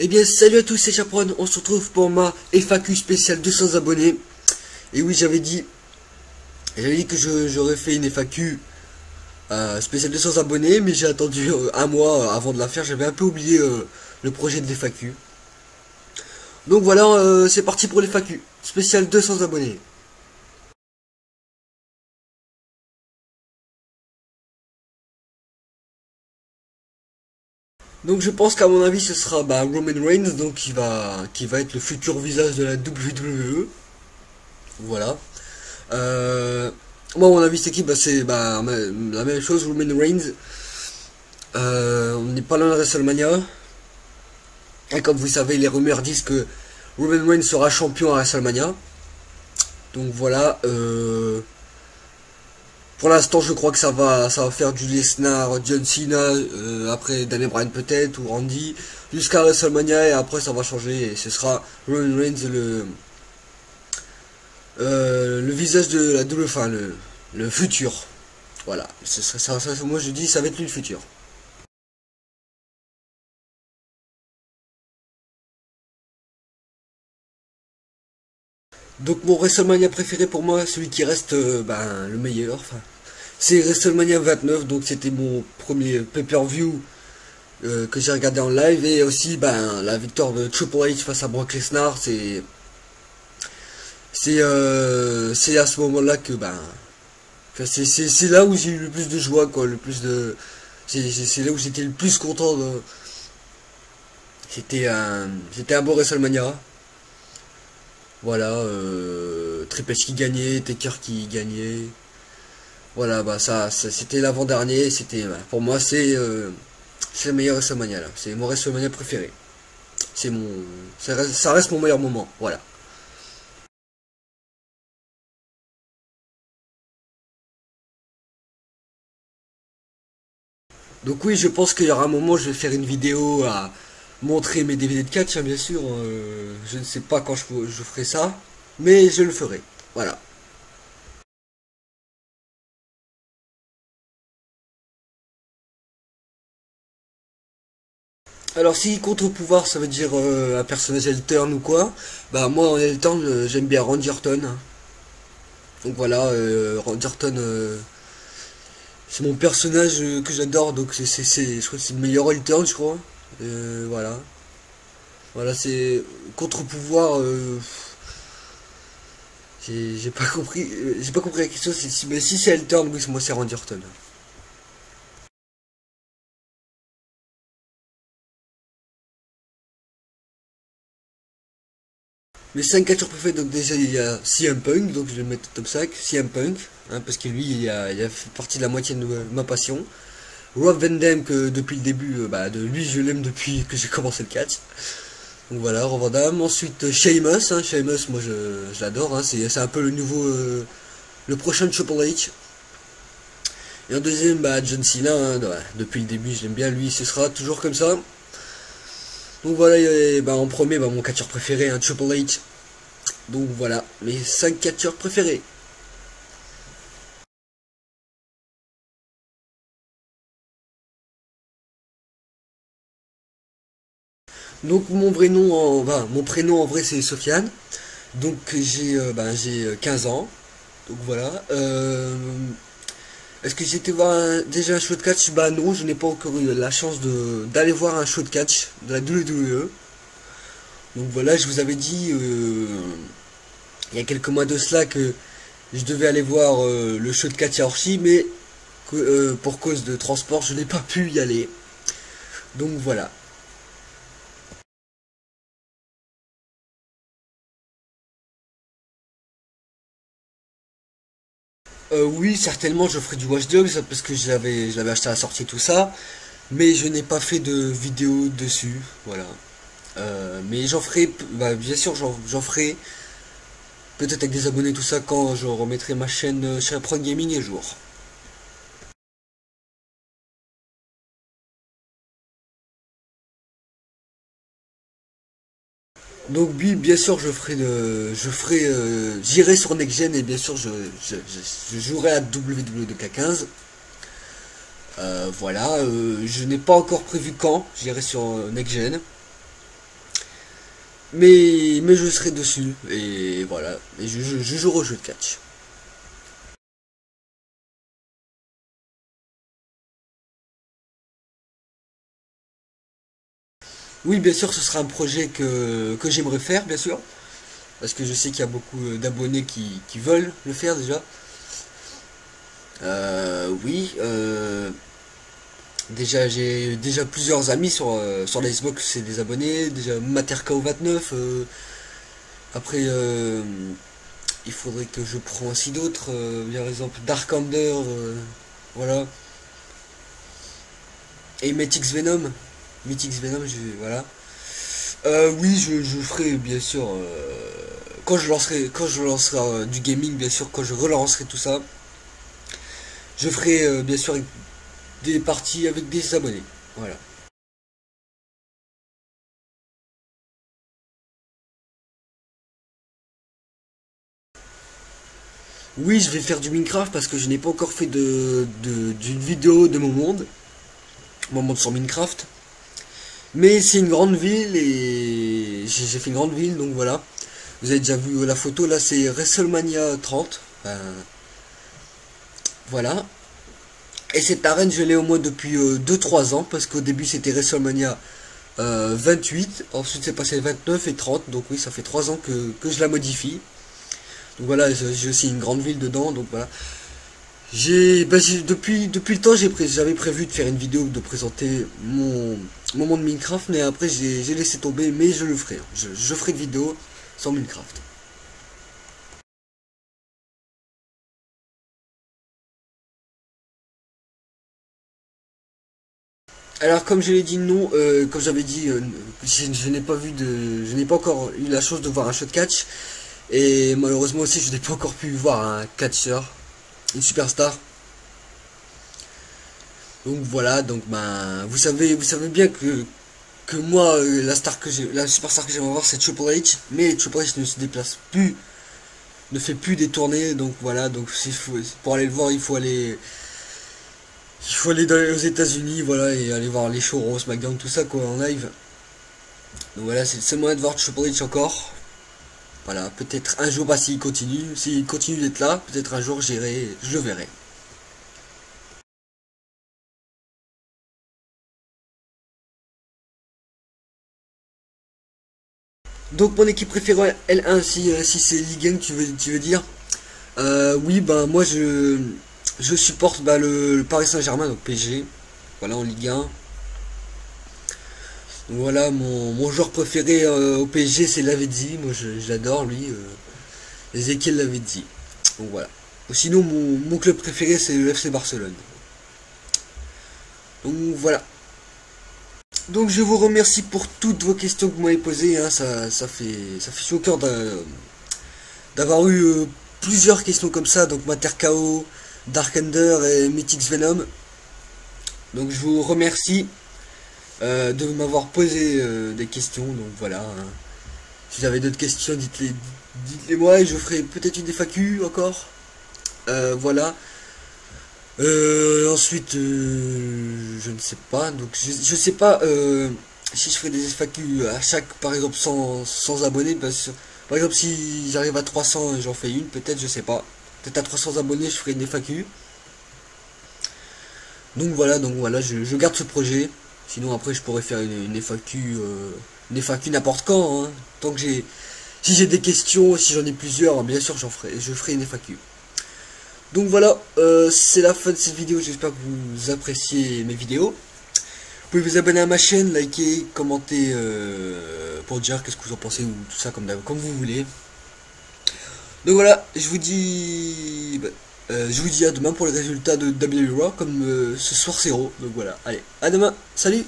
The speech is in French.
Eh bien, salut à tous, c'est Chapron. On se retrouve pour ma FAQ spéciale 200 abonnés. Et oui, j'avais dit, j'avais dit que j'aurais fait une FAQ euh, spéciale 200 abonnés, mais j'ai attendu euh, un mois avant de la faire. J'avais un peu oublié euh, le projet de l'FAQ. Donc voilà, c'est parti pour l'FAQ spéciale 200 abonnés. Donc je pense qu'à mon avis ce sera bah, Roman Reigns donc qui va qui va être le futur visage de la WWE. Voilà. Euh, moi à mon avis c'est qui bah, c'est bah, la même chose Roman Reigns. Euh, on n'est pas loin de WrestleMania. Et comme vous savez les rumeurs disent que Roman Reigns sera champion à WrestleMania. Donc voilà. Euh, pour l'instant, je crois que ça va, ça va faire du Lesnar, John Cena, euh, après Daniel Bryan peut-être, ou Randy, jusqu'à WrestleMania, et après ça va changer, et ce sera Roman Reigns le, euh, le visage de la double fin, le, le futur. Voilà, ça, ça, ça, moi je dis, ça va être lui le futur. Donc mon WrestleMania préféré pour moi, celui qui reste euh, ben, le meilleur, c'est WrestleMania 29, donc c'était mon premier pay-per-view euh, que j'ai regardé en live, et aussi ben, la victoire de Triple H face à Brock Lesnar, c'est c'est euh, à ce moment-là que ben c'est là où j'ai eu le plus de joie quoi, le plus de c'est là où j'étais le plus content de c'était un c'était un beau WrestleMania voilà, euh, qui gagnait, Taker qui gagnait. Voilà, bah ça, c'était l'avant-dernier. C'était, bah, pour moi, c'est euh, le meilleur WrestleMania là. C'est mon WrestleMania préféré. C'est mon, ça reste, ça reste mon meilleur moment. Voilà. Donc oui, je pense qu'il y aura un moment, je vais faire une vidéo à montrer mes DVD de catch, bien sûr. Euh, je ne sais pas quand je, ferai ça, mais je le ferai. Voilà. Alors si contre-pouvoir ça veut dire euh, un personnage Elton ou quoi, bah moi en Elton euh, j'aime bien Randy Orton. Donc voilà, Randy Orton c'est mon personnage que j'adore, donc c'est je crois que c'est le meilleur Elton je crois. Euh, voilà. Voilà, c'est contre-pouvoir. Euh, j'ai pas compris. Euh, j'ai pas compris la question. Mais si c'est Elton, oui, moi c'est Randy Orton. Mes 5 catcheurs préférés, donc déjà il y a CM Punk, donc je vais le mettre top 5, CM Punk, hein, parce que lui il a fait partie de la moitié de ma passion. Rob Van Dam, que depuis le début, euh, bah, de lui je l'aime depuis que j'ai commencé le catch. Donc voilà, Rob Van. Ensuite euh, Sheamus, hein, Sheamus moi je, l'adore, hein, c'est un peu le nouveau, euh, le prochain Triple H. Et en deuxième, bah, John Cena, hein, depuis le début je l'aime bien, lui ce sera toujours comme ça. Donc voilà, bah, en premier, bah, mon catcheur préféré, un Triple H. Donc voilà, mes 5 catcheurs préférés. Donc mon vrai nom, en, mon prénom en vrai c'est Sofiane. Donc j'ai euh, ben, j'ai 15 euh, ans. Donc voilà. Euh, est-ce que j'étais voir déjà un show de catch? Bah non, je n'ai pas encore eu la chance d'aller voir un show de catch de la WWE. Donc voilà, je vous avais dit il y a quelques mois de cela que je devais aller voir le show de catch à Orchi, mais pour cause de transport, je n'ai pas pu y aller. Donc voilà. Euh, oui, certainement, je ferai du Watch Dogs parce que j'avais, je l'avais acheté à la sortie tout ça, mais je n'ai pas fait de vidéo dessus, voilà. Euh, mais j'en ferai, bah, bien sûr, j'en ferai peut-être avec des abonnés tout ça quand je remettrai ma chaîne euh, chez Pro Gaming et jour. Donc oui, bien sûr, je ferai, je ferai, euh, j'irai sur Next Gen et bien sûr, je, jouerai à WWE 2K15. Euh, voilà, euh, je n'ai pas encore prévu quand j'irai sur Next Gen. mais, mais je serai dessus. Et voilà. Je joue au jeu de catch. Oui, bien sûr, ce sera un projet que, j'aimerais faire, bien sûr. Parce que je sais qu'il y a beaucoup euh, d'abonnés qui, veulent le faire déjà. Euh, oui, euh, déjà j'ai déjà plusieurs amis sur, euh, sur c'est des abonnés. Déjà Materkao29. Euh, après, il faudrait que je prends aussi d'autres. par exemple, Dark Under. voilà. Et Mythix Venom. Mythix Venom, je, voilà. oui, je, ferai bien sûr quand je lancerai quand je lancerai du gaming, bien sûr, quand je relancerai tout ça, je ferai bien sûr des parties avec des abonnés. Voilà. Oui, je vais faire du Minecraft parce que je n'ai pas encore fait de d'une vidéo de mon monde. Mon monde sur Minecraft. Mais c'est une grande ville et j'ai fait une grande ville donc voilà. Vous avez déjà vu la photo là c'est WrestleMania 30. voilà. Et cette arène, je l'ai au moins depuis 2-3 euh, ans, parce qu'au début c'était WrestleMania 28, euh, ensuite c'est passé 29 et 30, donc oui, ça fait 3 ans que, je la modifie. Donc voilà, j'ai aussi une grande ville dedans, donc voilà. J'ai bah, depuis, depuis le temps, j'avais prévu de faire une vidéo de présenter mon, mon monde Minecraft, mais après j'ai laissé tomber, mais je le ferai. Je, je ferai une vidéo sur Minecraft. Alors comme je l'ai dit non, euh, comme j'avais dit, euh, je, n'ai pas vu de, je n'ai pas encore eu la chance de voir un shot catch et malheureusement aussi je n'ai pas encore pu voir un catcheur, une superstar. Donc voilà, donc ben vous savez, vous savez bien que que moi euh, la star que j'ai, la superstar que j'aimerais voir c'est Triple H, mais Triple H ne se déplace plus, ne fait plus des tournées, donc voilà, donc pour aller le voir il faut aller il faut aller aux États-Unis, voilà, et aller voir les shows Raw, SmackDown, tout ça, quoi, en live. Donc voilà, c'est le seul moyen de voir Triple H encore. Voilà, peut-être un jour, bah, s'il continue, s'il continue d'être là, peut-être un jour j'irai, je le verrai. Donc mon équipe préférée L1 si, euh, si c'est Ligue 1 tu veux, tu veux dire. Euh, oui ben moi je je supporte bah, le, Paris Saint-Germain, donc PSG. Voilà, en Ligue 1. Voilà, mon, joueur préféré euh, au PSG, c'est Lavezzi. Moi, je, l'adore, lui. Euh, Ezekiel Lavezzi. Donc voilà. Sinon, mon, club préféré, c'est le FC Barcelone. Donc voilà. Donc je vous remercie pour toutes vos questions que vous m'avez posées. Hein. Ça, fait, ça fait au cœur d'avoir eu euh, plusieurs questions comme ça. Donc Mater KO, Dark Ender et Mythix Venom. Donc je vous remercie euh, de m'avoir posé euh, des questions. Donc voilà. Hein. Si vous avez d'autres questions, dites-les dites-les moi et je ferai peut-être une FAQ encore. Euh, voilà. ensuite, je ne sais pas. Donc je, je sais pas si je ferai des FAQ à chaque, par exemple, sans, sans abonnés. par exemple, si j'arrive à 300, j'en fais une, peut-être, je sais pas. Peut-être à 300 abonnés, je ferai une FAQ. Donc voilà, donc voilà, je, garde ce projet. Sinon après je pourrais faire une, FAQ, euh, une FAQ n'importe quand. Hein. Tant que j'ai, si j'ai des questions, si j'en ai plusieurs, bien sûr j'en ferai, je ferai une FAQ. Donc voilà, euh, c'est la fin de cette vidéo. J'espère que vous appréciez mes vidéos. Vous pouvez vous abonner à ma chaîne, liker, commenter euh, pour dire qu'est-ce que vous en pensez ou tout ça comme, comme vous voulez. Donc voilà, je vous dis... Bah, euh, je vous dis à demain pour les résultats de WWE comme euh, ce soir c'est Donc voilà, allez, à demain, salut